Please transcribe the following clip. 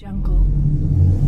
Jungle.